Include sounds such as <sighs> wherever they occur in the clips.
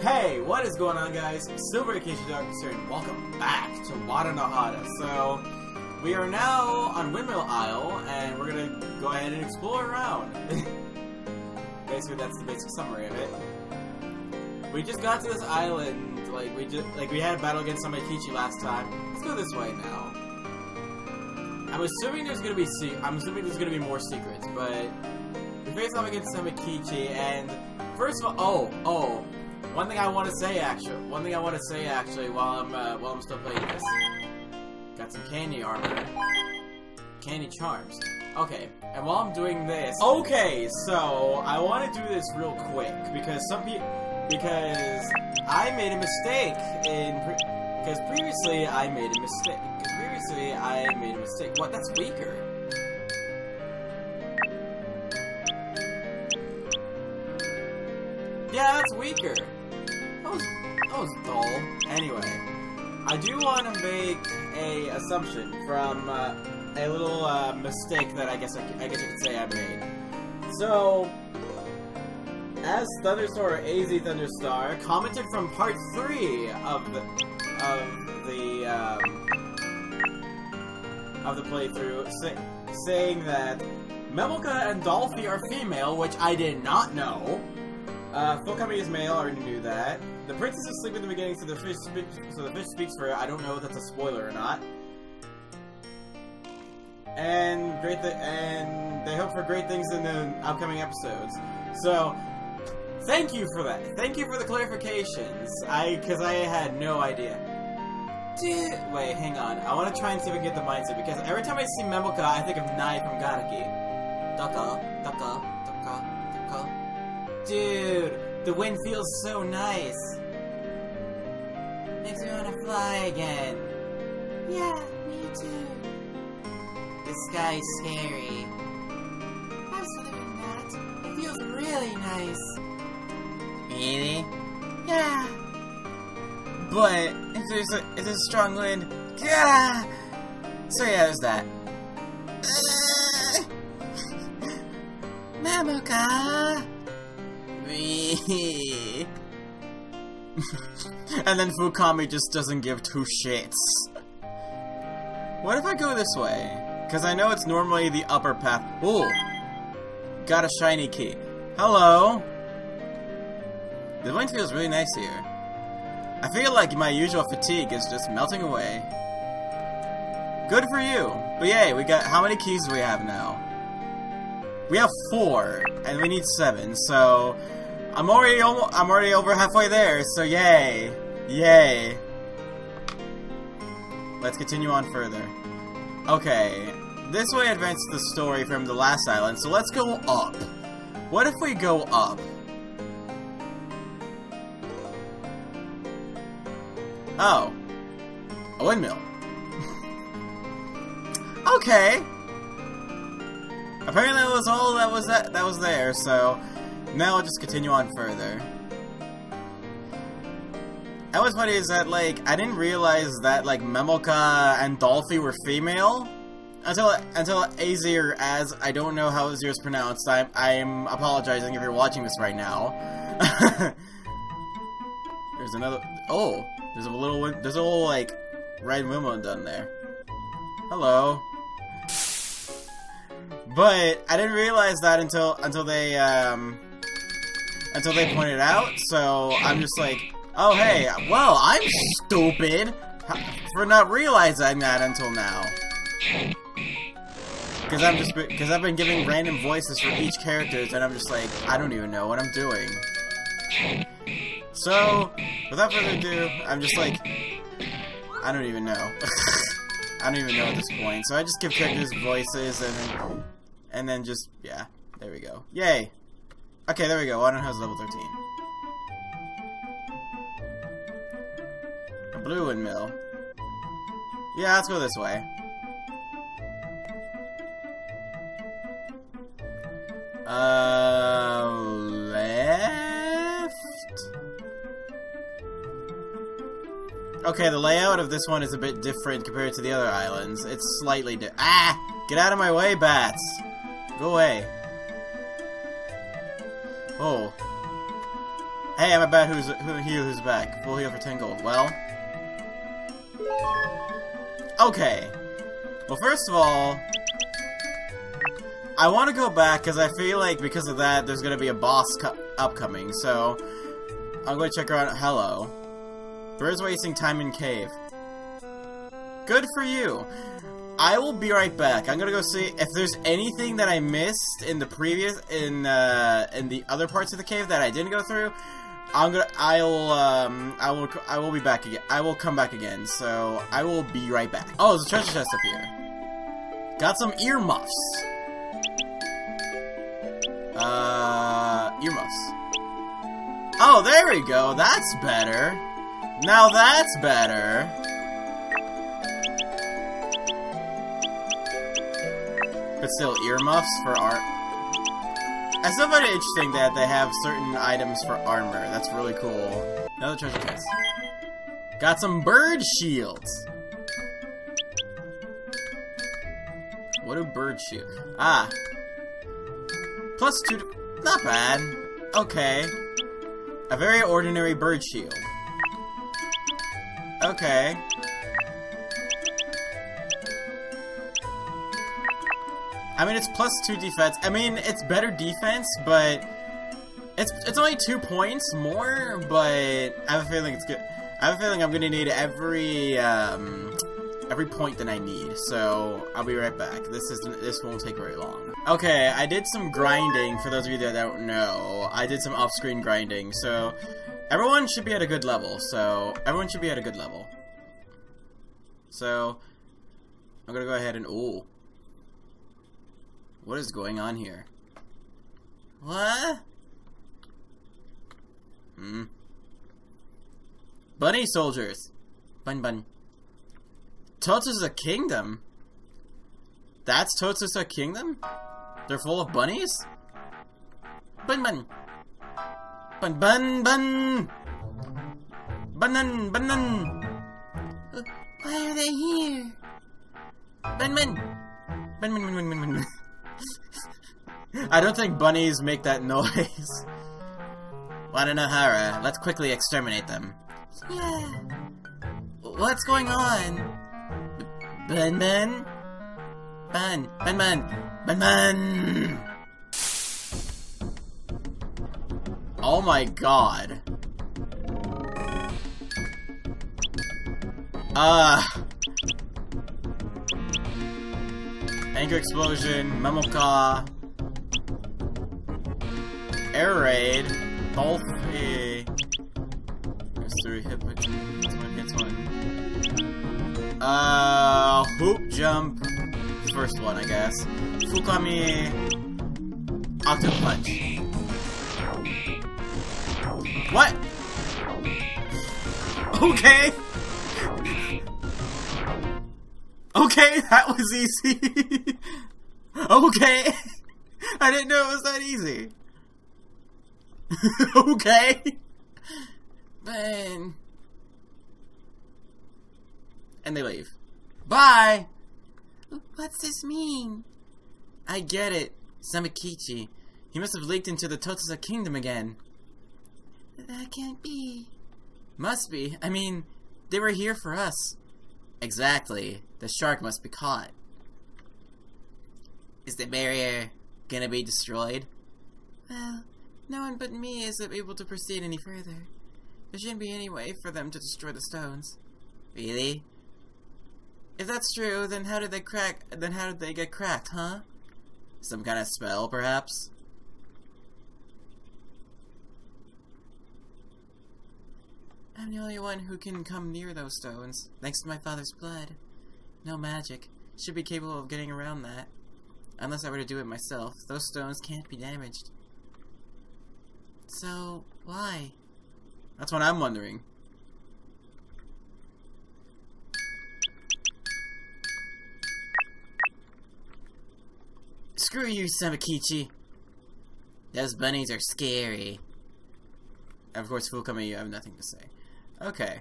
Hey, what is going on, guys? Silver Acacia Darkness here, and welcome back to Wadanohara. So, we are now on Windmill Isle, and we're gonna go ahead and explore around. <laughs> Basically, that's the basic summary of it. We just got to this island, like we just like we had a battle against Samekichi last time. Let's go this way now. I'm assuming there's gonna be I'm assuming there's gonna be more secrets, but we face off against Samekichi, and first of all, oh, oh. One thing I want to say, actually, one thing I want to say, actually, while I'm uh, while I'm still playing this, got some candy armor, candy charms. Okay, and while I'm doing this, okay, so I want to do this real quick because some people, because I made a mistake in, because pre previously I made a mistake, because previously I made a mistake. What? That's weaker. Yeah, that's weaker. That was, dull. Anyway, I do want to make a assumption from uh, a little uh, mistake that I guess I, I guess you could say I made. So, as Thunderstar AZ Thunderstar commented from part three of the of the um, of the playthrough, say, saying that Memoca and Dolphi are female, which I did not know. Uh, Fukami is male, I already knew that. The princess is asleep in the beginning, so the fish speaks, so the fish speaks for her. I don't know if that's a spoiler or not. And great, th and they hope for great things in the upcoming episodes. So, thank you for that. Thank you for the clarifications. I, because I had no idea. Dude, wait, hang on. I want to try and see if I can get the mindset because every time I see Memoca, I think of Nai from Garaki. Daka, daka, daka, daka. Dude, the wind feels so nice. Makes me want to fly again. Yeah, me too. The sky's scary. Absolutely not. It feels really nice. Really? Yeah. But if there's a if there's a strong wind, yeah. So yeah, there's that. <laughs> Memoca. <laughs> and then Fukami just doesn't give two shits. What if I go this way? Because I know it's normally the upper path. Ooh! Got a shiny key. Hello! The wind feels really nice here. I feel like my usual fatigue is just melting away. Good for you! But yay, we got- how many keys do we have now? We have four, and we need seven, so... I'm already I'm already over halfway there, so yay. Yay. Let's continue on further. Okay, this way advances the story from the last island, so let's go up. What if we go up? Oh. A windmill. <laughs> okay. Apparently that was all that was that that was there, so now I'll just continue on further. And what's funny is that, like, I didn't realize that, like, Memoca and Dolphi were female. Until, until Azir, As, I don't know how Azir is pronounced. I'm, I'm apologizing if you're watching this right now. <laughs> there's another, oh, there's a little, there's a little, like, red woman done there. Hello. But, I didn't realize that until, until they, um, until they point it out, so I'm just like, oh hey, well, I'm stupid for not realizing that until now. Because I'm just because I've been giving random voices for each character, and I'm just like, I don't even know what I'm doing. So, without further ado, I'm just like, I don't even know. <laughs> I don't even know at this point. So I just give characters voices, and and then just yeah, there we go. Yay. Okay, there we go. Water has level 13. A blue windmill. Yeah, let's go this way. Uh, left? Okay, the layout of this one is a bit different compared to the other islands. It's slightly di- Ah! Get out of my way, bats! Go away. Oh. Hey, I'm a bad who's who heal who's back. Full heal for 10 gold. Well. Okay. Well, first of all, I want to go back because I feel like because of that, there's going to be a boss upcoming. So, I'm going to check around. Hello. Birds wasting time in cave. Good for you. I will be right back. I'm gonna go see if there's anything that I missed in the previous in uh, in the other parts of the cave that I didn't go through. I'm gonna I'll um I will I will be back again. I will come back again. So I will be right back. Oh, there's a treasure chest up here. Got some earmuffs. Uh, earmuffs. Oh, there we go. That's better. Now that's better. But still, earmuffs for art. I still find it interesting that they have certain items for armor. That's really cool. Another treasure chest. Got some bird shields. What a bird shield. Ah, Plus two... Not bad. Okay. A very ordinary bird shield. Okay. I mean, it's plus two defense. I mean, it's better defense, but it's it's only two points more. But I have a feeling it's good. I have a feeling I'm gonna need every um, every point that I need. So I'll be right back. This is this won't take very long. Okay, I did some grinding. For those of you that don't know, I did some off-screen grinding. So everyone should be at a good level. So everyone should be at a good level. So I'm gonna go ahead and ooh. What is going on here? What? Hmm. Bunny soldiers. Bun bun. Totosa Kingdom? That's Totosa Kingdom? They're full of bunnies? Bun bun. Bun bun bun. Bun bun bun. Why are they here? Bun bun. Bun bun bun bun bun bun. <laughs> I don't think bunnies make that noise. <laughs> Wadanohara, let's quickly exterminate them. Yeah. What's going on? Bun Bun? Bun, Bun Bun, Bun Bun! Oh my god. Ah. Uh, Anchor Explosion, Memoca, Air Raid, both a... Three hit points, hits one, hits one. Uh, Hoop Jump, first one, I guess. Fukami, Octo Punch. What? <laughs> Okay! Okay, that was easy. <laughs> okay. <laughs> I didn't know it was that easy. <laughs> okay. Man. And they leave. Bye! What's this mean? I get it. Samekichi. He must have leaked into the Totosa kingdom again. That can't be. Must be. I mean, they were here for us. Exactly. The shark must be caught. Is the barrier gonna be destroyed? Well, no one but me is able to proceed any further. There shouldn't be any way for them to destroy the stones. Really? If that's true, then how did they crack? Then how did they get cracked, huh? Some kind of spell, perhaps? I'm the only one who can come near those stones, thanks to my father's blood. No magic. Should be capable of getting around that. Unless I were to do it myself, those stones can't be damaged. So, why? That's what I'm wondering. Screw you, Samekichi. Those bunnies are scary. Of course, Fukami, you have nothing to say. Okay.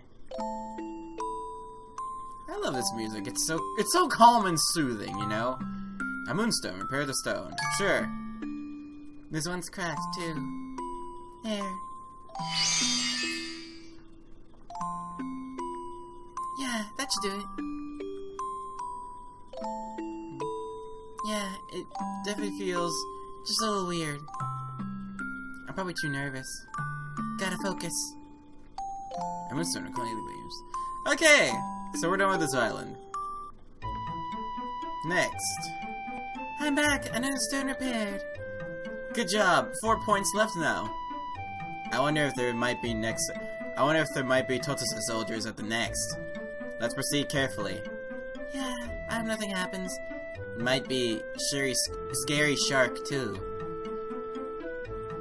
I love this music. It's so it's so calm and soothing, you know? A moonstone, repair the stone. Sure. This one's cracked too. There. Yeah, that should do it. Yeah, it definitely feels just a little weird. I'm probably too nervous. Gotta focus. I'm a student of Chloe Williams. Okay, so we're done with this island. Next. I'm back, another stone repaired. Good job. Four points left now. I wonder if there might be next. I wonder if there might be Totosa soldiers at the next. Let's proceed carefully. Yeah, I hope nothing happens. Might be Sherry, scary shark too.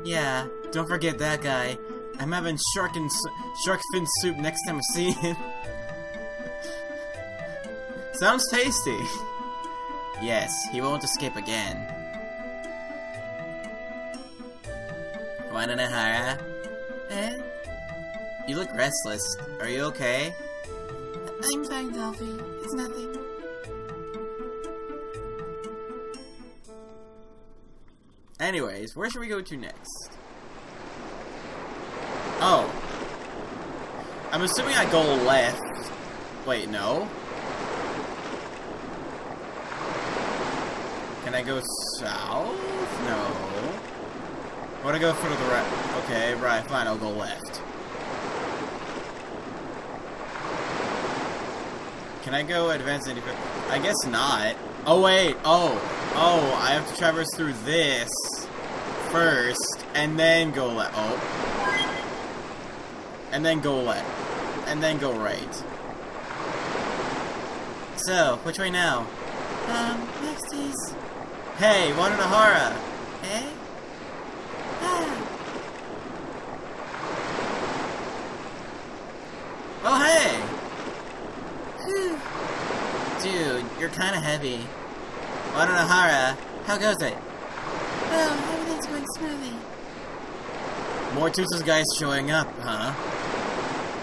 Yeah, Don't forget that guy. I'm having shark and shark fin soup next time I see him. <laughs> Sounds tasty. Yes, he won't escape again. Wadanohara, eh? You look restless. Are you okay? I'm fine, Dolphi. It's nothing. Anyways, where should we go to next? Oh. I'm assuming I go left. Wait, no? Can I go south? No. I want to go for the right. Okay, right, fine, I'll go left. Can I go advance any I guess not. Oh, wait. Oh. Oh, I have to traverse through this first, and then go left. Oh. And then go left. And then go right. So, which way now? Um, next is... Hey, Wadanohara! Eh? Ah, Oh, hey! whew. Dude, you're kinda heavy. Wadanohara, how goes it? Oh, everything's going smoothly. More Toothless guys showing up, huh?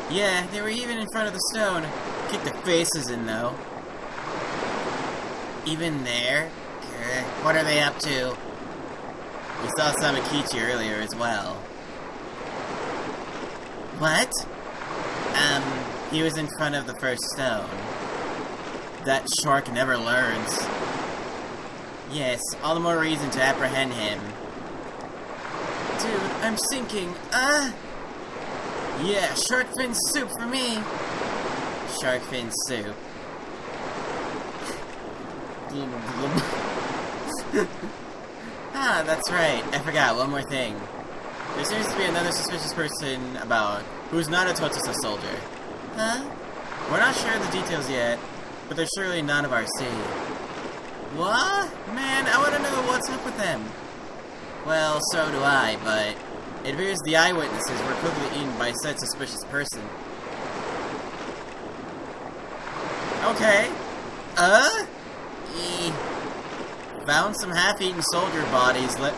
Yeah, they were even in front of the stone. Kick their faces in, though. Even there? Grr, What are they up to? We saw Samekichi earlier as well. What? Um, he was in front of the first stone. That shark never learns. Yes, all the more reason to apprehend him. Dude, I'm sinking. Ah! Yeah, shark fin soup for me. Shark fin soup. <laughs> Ah, that's right. I forgot one more thing. There seems to be another suspicious person about who's not a Totosa soldier. Huh? We're not sure of the details yet, but they're surely none of our sea. What? Man, I want to know what's up with them. Well, so do I, but it appears the eyewitnesses were quickly eaten by said suspicious person. Okay. Uh? E. Found some half-eaten soldier bodies le-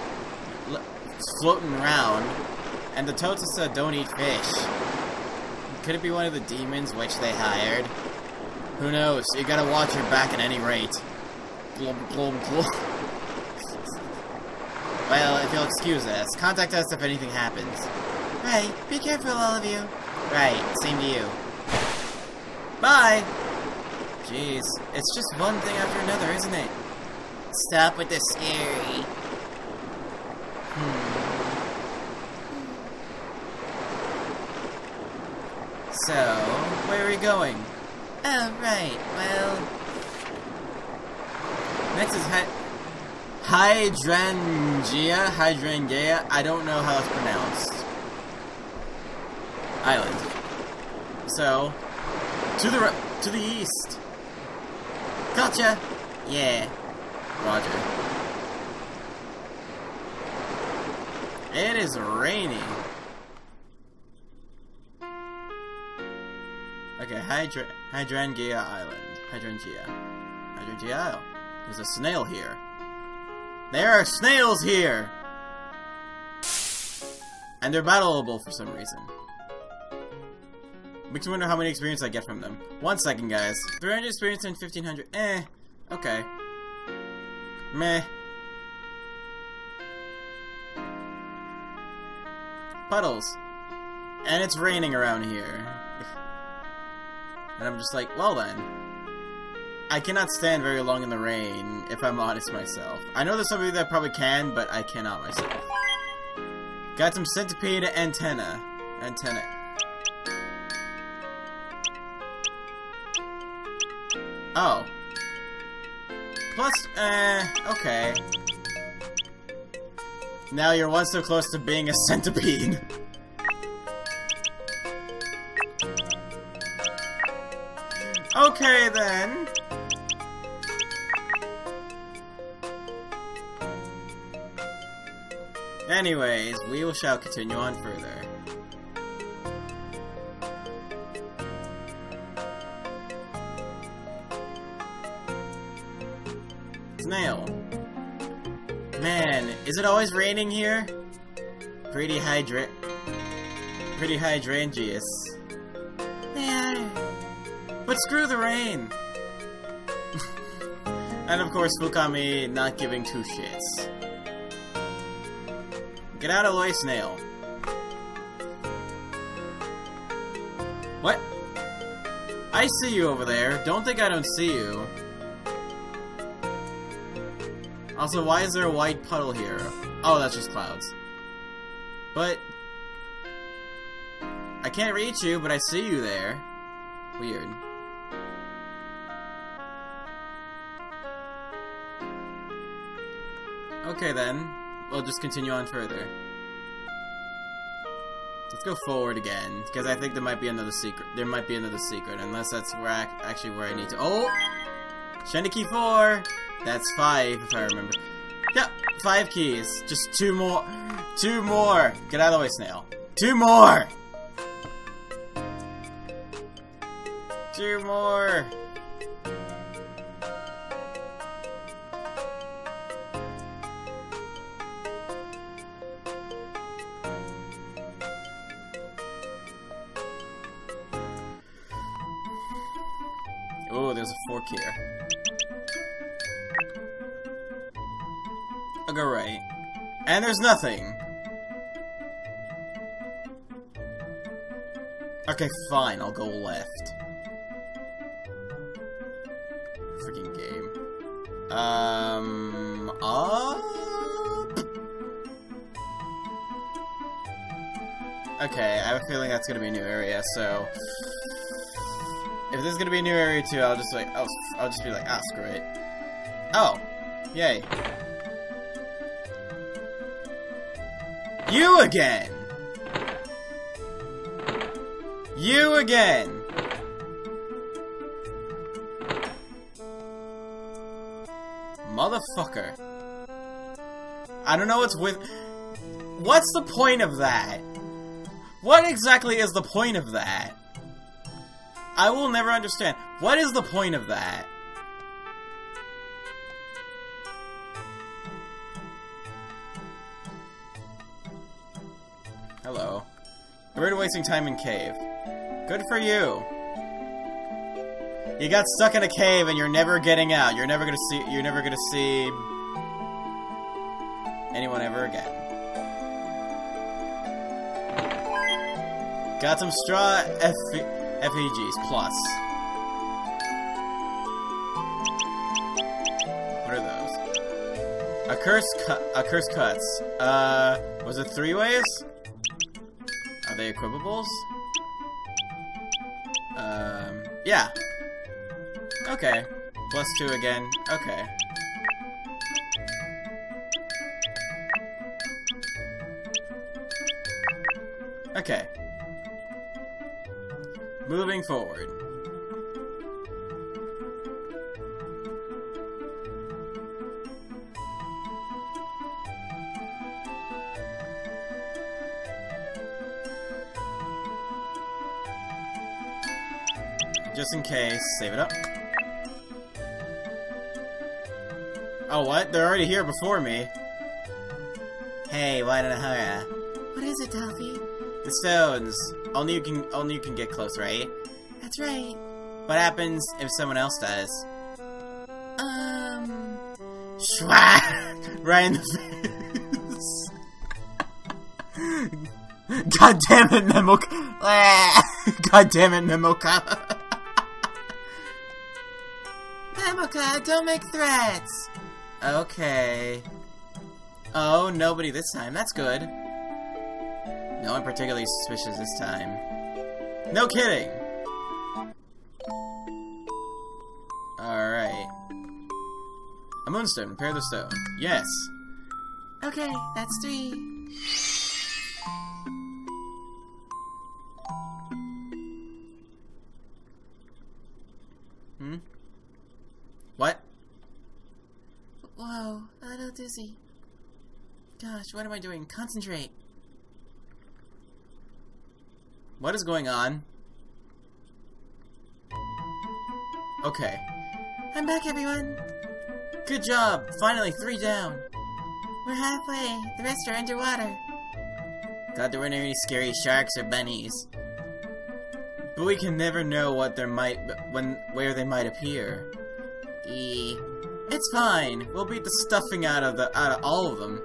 le- floating around, and the Totosa don't eat fish. Could it be one of the demons which they hired? Who knows? You gotta watch your back at any rate. Well, if you'll excuse us, contact us if anything happens. Right, be careful, all of you. Right, same to you. Bye! Jeez, it's just one thing after another, isn't it? Stop with the scary. Hmm. So, where are we going? Oh, right, well... Next is Hy- Hydrangea? Hydrangea? I don't know how it's pronounced. Island. So, to the to the east. Gotcha! Yeah. Roger. It is raining. Hydra Hydrangea Island. Hydrangea. Hydrangea Isle. There's a snail here. There are snails here! And they're battleable for some reason. Makes me wonder how many experience I get from them. One second, guys. 300 experience and 1500. Eh. Okay. Meh. Puddles. And it's raining around here. And I'm just like, well then. I cannot stand very long in the rain, if I'm honest myself. I know there's some of you that probably can, but I cannot myself. Got some centipede antenna. Antenna. Oh. Plus, eh, okay. Now you're one so close to being a centipede. <laughs> okay then. Anyways, we will shall continue on further. Snail. Man, is it always raining here? Pretty hydra... Pretty hydrangeous. But screw the rain! <laughs> and of course, Fukami not giving two shits. Get out of the snail. What? I see you over there. Don't think I don't see you. Also, why is there a white puddle here? Oh, that's just clouds. But... I can't reach you, but I see you there. Weird. Okay then, we'll just continue on further. Let's go forward again, because I think there might be another secret. There might be another secret, unless that's where I, actually where I need to. Oh, Shiny key four. That's five, if I remember. Yep, five keys. Just two more. Two more. Get out of the way, snail. Two more. Two more. There's nothing. Okay, fine, I'll go left. Freaking game. Um, up? Okay, I have a feeling that's gonna be a new area, so... If this is gonna be a new area too, I'll just like, I'll, I'll just be like, ah, screw it. Oh, yay. You again! You again! Motherfucker. I don't know what's with... What's the point of that? What exactly is the point of that? I will never understand. What is the point of that? Wasting time in cave. Good for you. You got stuck in a cave and you're never getting out. You're never gonna see you're never gonna see anyone ever again. Got some straw F FPGs plus. What are those? A curse cut. A curse cuts. Uh, was it three ways? Are they equipables? Um, yeah. Okay. Plus two again. Okay. Okay. Moving forward. Just in case, save it up. Oh, what? They're already here before me. Hey, Wadanohara. What is it, Duffy? The stones. Only you can only you can get close, right? That's right. What happens if someone else does? Um. Schwa! <laughs> right in the face. <laughs> God damn it, Memo. <laughs> God damn it, Memoca. Memoca, don't make threats. okay. Oh, nobody this time. That's good. No one particularly suspicious this time. No kidding. Alright. A moonstone. Repair the stone. Yes. Okay, that's three. Hmm? What? Whoa, a little dizzy. Gosh, what am I doing? Concentrate. What is going on? Okay. I'm back, everyone. Good job! Finally, three down. We're halfway. The rest are underwater. Glad there weren't any scary sharks or bunnies. But we can never know what there might when where they might appear. E, it's fine. We'll beat the stuffing out of the out of all of them,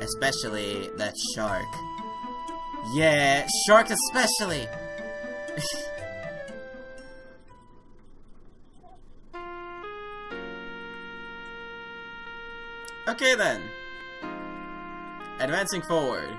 especially that shark. Yeah, shark especially. <laughs> okay then. Advancing forward.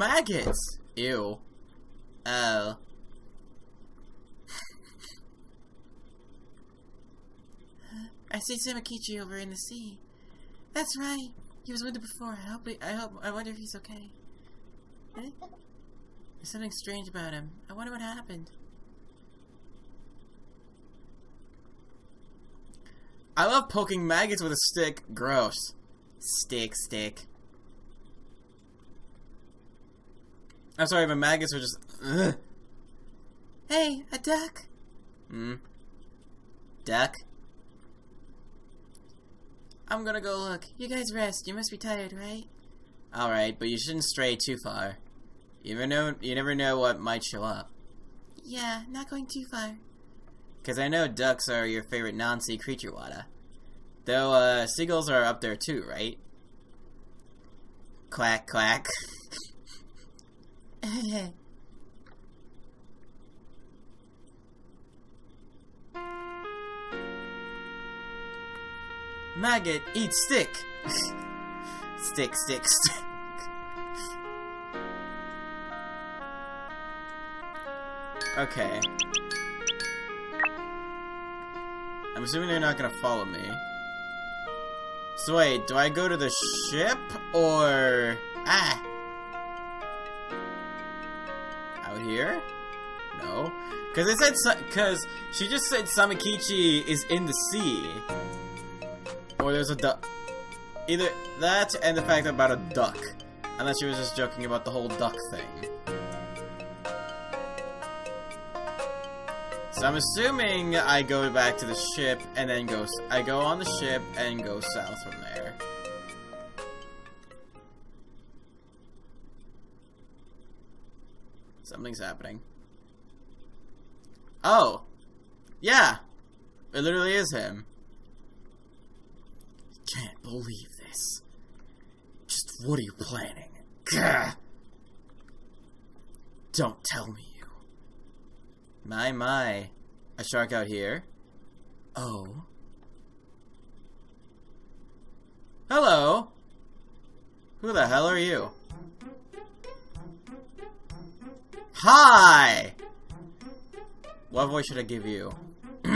Maggots! Ew. Oh. I see Samekichi over in the sea. That's right. He was wounded before. I hope. I hope. I wonder if he's okay. There's something strange about him. I wonder what happened. I love poking maggots with a stick. Gross. Stick, stick. I'm sorry, but maggots are just. Ugh. Hey, a duck. Hmm. Duck? I'm gonna go look. You guys rest. You must be tired, right? Alright, but you shouldn't stray too far. You never know, you never know what might show up. Yeah, not going too far. Because I know ducks are your favorite non-sea creature, Wada. Though, uh, seagulls are up there too, right? Quack, quack. <laughs> <laughs> Maggot, eat stick! stick, stick, stick. Okay. I'm assuming they're not gonna follow me. So wait, do I go to the ship or ah? Here? No, because it said because she just said Samekichi is in the sea, or there's a duck. Either that and the fact about a duck, unless she was just joking about the whole duck thing. So I'm assuming I go back to the ship and then go. I go on the ship and go south from there. Something's happening. Oh, yeah, it literally is him. Can't believe this. Just what are you planning? Gah! Don't tell me you. My, my. A shark out here? Oh. Hello. Who the hell are you? Hi! What voice should I give you? <coughs>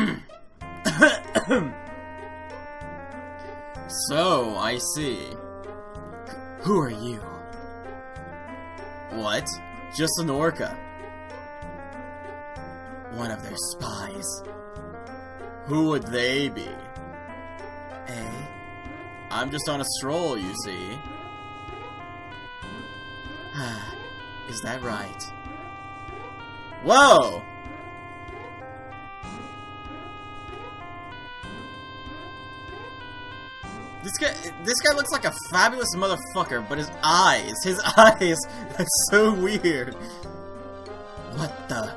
so, I see. Who are you? What? Just an orca. One of their spies. Who would they be? Eh? I'm just on a stroll, you see. <sighs> Is that right? Whoa! This guy, this guy looks like a fabulous motherfucker, but his eyes, his <laughs> eyes, that's so weird. What the?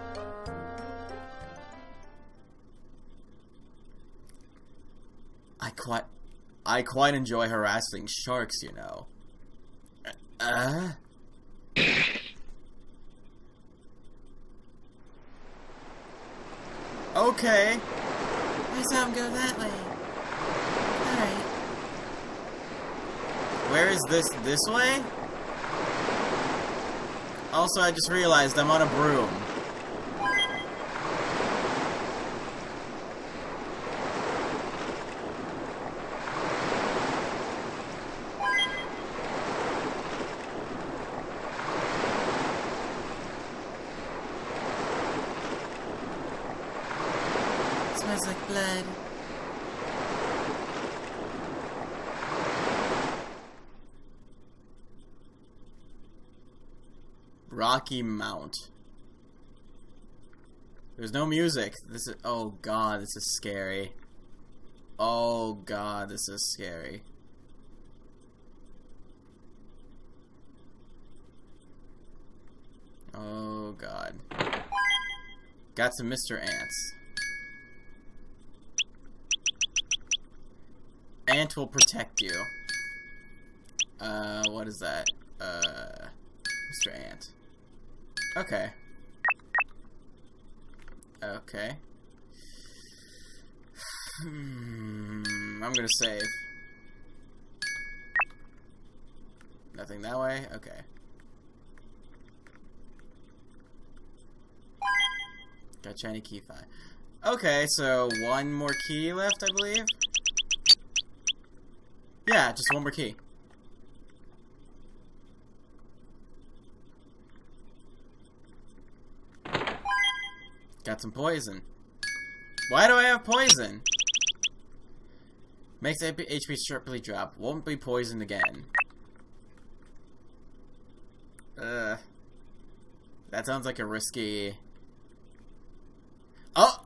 I quite, I quite enjoy harassing sharks, you know. Uh? Okay. I saw him go that way. Alright. Where is this? This way? Also, I just realized I'm on a broom. smells like blood. Rocky Mount. There's no music. This is. Oh god, this is scary. Oh god, this is scary. Oh god. Got some Mr. Ants. Ant will protect you. Uh, what is that? Uh, Mr. Ant. Okay. Okay. Hmm, I'm gonna save. Nothing that way? Okay. Got shiny key five. Okay, so one more key left, I believe. Yeah, just one more key. Got some poison. Why do I have poison? Makes HP sharply drop. Won't be poisoned again. Uh, that sounds like a risky. Oh!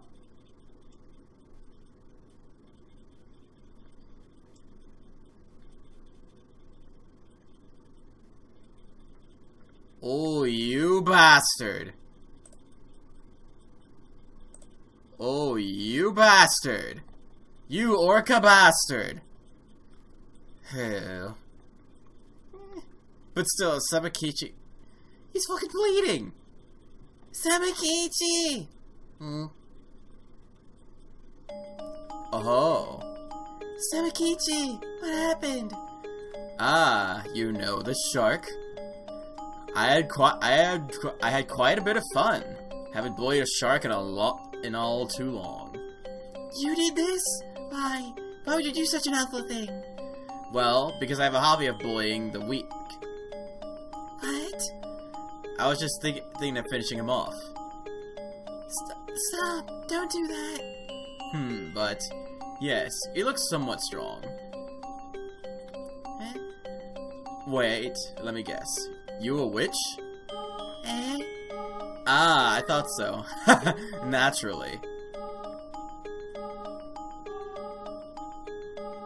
Oh, you bastard. Oh, you bastard. You orca bastard. Hell. But still, Samekichi. He's fucking bleeding. Samekichi! Hmm. Oh. Samekichi! What happened? Ah, you know the shark. I had quite, I had, I had quite a bit of fun. Haven't bullied a shark in a lot, in all too long. You did this? Why? Why would you do such an awful thing? Well, because I have a hobby of bullying the weak. What? I was just think, thinking of finishing him off. Stop! Stop! Don't do that! Hmm, but yes, he looks somewhat strong. Eh? Wait, let me guess. You a witch? Eh? Ah, I thought so. <laughs> Naturally.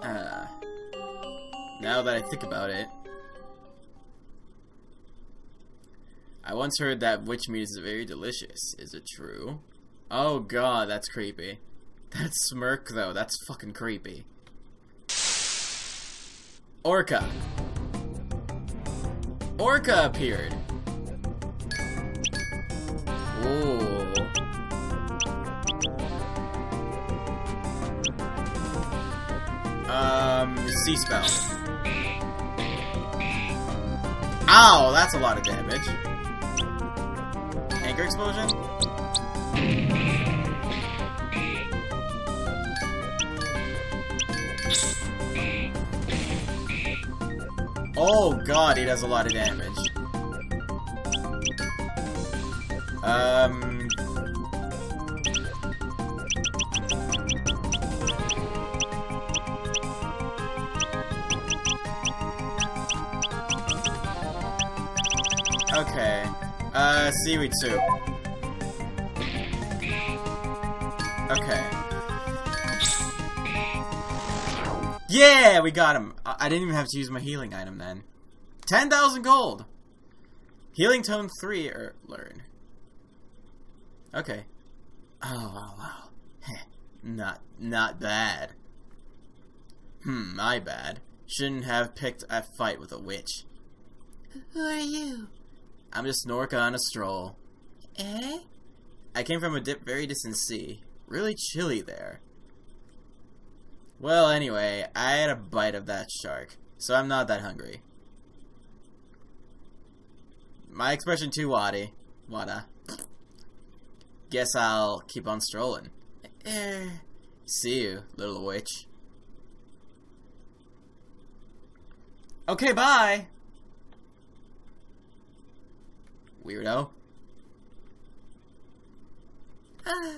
Ah. Now that I think about it. I once heard that witch meat is very delicious. Is it true? Oh god, that's creepy. That smirk, though, that's fucking creepy. Orca. Orca appeared. Um, sea spell. Ow, that's a lot of damage. Anchor explosion? Oh god, he does a lot of damage. Um. Okay. Uh, seaweed soup. Okay. Yeah, we got him. I, I didn't even have to use my healing item then. 10,000 gold. Healing tone 3 er, learn. Okay. Oh, wow, wow. <laughs> Heh. Not, not bad. Hmm, my bad. Shouldn't have picked a fight with a witch. Who are you? I'm just Snorka on a stroll. Eh? I came from a dip, very distant sea. Really chilly there. Well, anyway, I had a bite of that shark, so I'm not that hungry. My expression too waddy. Wada. Guess I'll keep on strolling. Er, See you, little witch. Okay, bye! Weirdo. ah.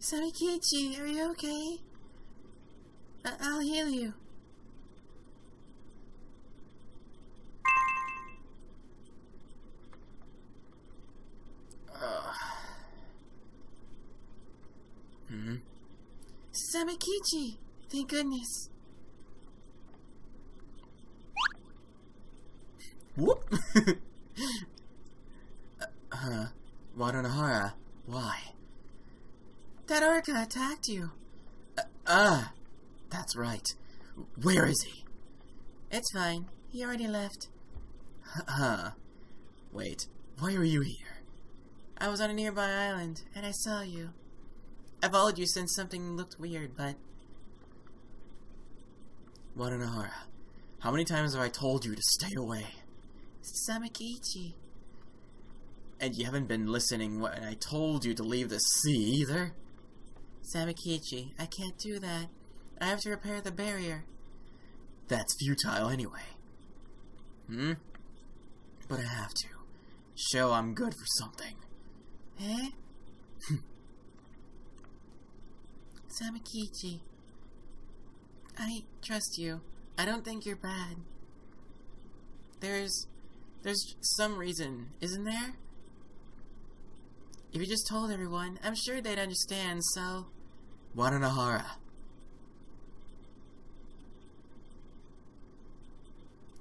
Samekichi, are you okay? I- I'll heal you. Hmm? Samekichi! Thank goodness. Whoop! <laughs> uh, Wadanohara, why? That orca attacked you. Ah, that's right. Where is he? It's fine. He already left. Huh. Wait, why are you here? I was on a nearby island, and I saw you. I followed you since something looked weird, but Wadanohara, how many times have I told you to stay away? Samekichi. And you haven't been listening when I told you to leave the sea either? Samekichi, I can't do that. I have to repair the barrier. That's futile anyway. Hmm? But I have to. Show I'm good for something. Eh? Samekichi. I trust you. I don't think you're bad. There's there's some reason, isn't there? If you just told everyone, I'm sure they'd understand, so Wadanohara.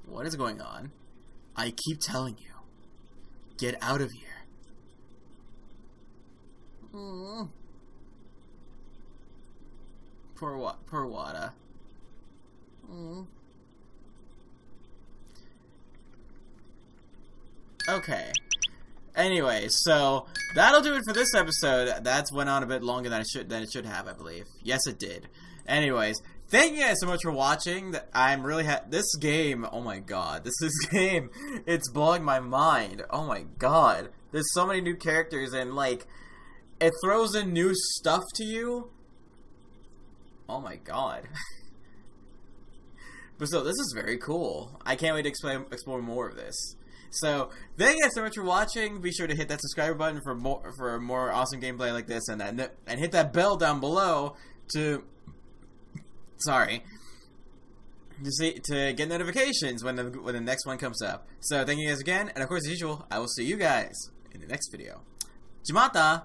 What is going on? I keep telling you. Get out of here. mm, Poor, Wa- poor Wada. mm. Okay. Anyway, so that'll do it for this episode. That's went on a bit longer than it should than it should have, I believe. Yes, it did. Anyways, thank you guys so much for watching. I'm really ha- this game. Oh my god, this this <laughs> game. It's blowing my mind. Oh my god, there's so many new characters and like it throws in new stuff to you. Oh my god. but <laughs> so, this is very cool. I can't wait to explain, explore more of this. So thank you guys so much for watching. Be sure to hit that subscribe button for more for more awesome gameplay like this, and that and hit that bell down below to sorry to see to get notifications when the when the next one comes up. So thank you guys again, and of course as usual, I will see you guys in the next video. Jimata.